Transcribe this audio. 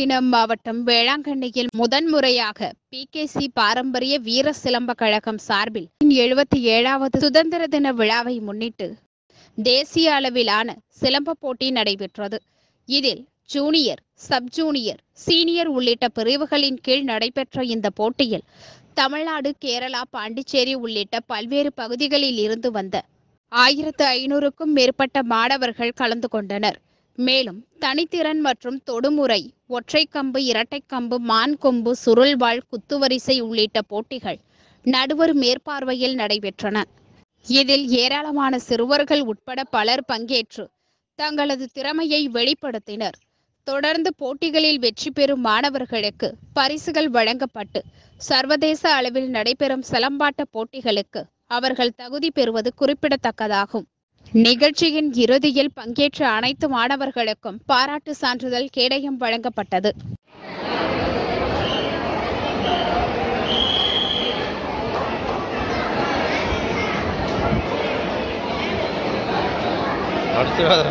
நாகப்பட்டினம் மாவட்டம் வேளாங்கண்ணியில் முதன்முறையாக பிகேசி பாரம்பரிய வீர சிலம்ப கழகம் சார்பில் எழுபத்தி ஏழாவது சுதந்திர தின விழாவை முன்னிட்டு தேசிய அளவிலான சிலம்ப போட்டி நடைபெற்றது. இதில் ஜூனியர் சப் ஜூனியர் சீனியர் உள்ளிட்ட பிரிவுகளின் கீழ் நடைபெற்ற இந்த போட்டியில் தமிழ்நாடு கேரளா பாண்டிச்சேரி உள்ளிட்ட பல்வேறு பகுதிகளில் இருந்து வந்த ஆயிரத்து ஐநூறுக்கும் மேற்பட்ட மாணவர்கள் கலந்து கொண்டனர். மேலும் தனித்திறன் மற்றும் தொடுமுறை ஒற்றை கம்பு இரட்டைக்கம்பு மான் கொம்பு சுருள்வாள் குத்துவரிசை உள்ளிட்ட போட்டிகள் நடுவர் மேற்பார்வையில் நடைபெற்றன. இதில் ஏராளமான சிறுவர்கள் உட்பட பலர் பங்கேற்று தங்களது திறமையை வெளிப்படுத்தினர். தொடர்ந்து போட்டிகளில் வெற்றி பெறும் மாணவர்களுக்கு பரிசுகள் வழங்கப்பட்டு சர்வதேச அளவில் நடைபெறும் சிலம்பாட்ட போட்டிகளுக்கு அவர்கள் தகுதி பெறுவது குறிப்பிடத்தக்கதாகும். நிகழ்ச்சியின் இறுதியில் பங்கேற்ற அனைத்து மாணவர்களுக்கும் பாராட்டு சான்றிதழ் கேடயம் வழங்கப்பட்டது. அடிச்சிடாத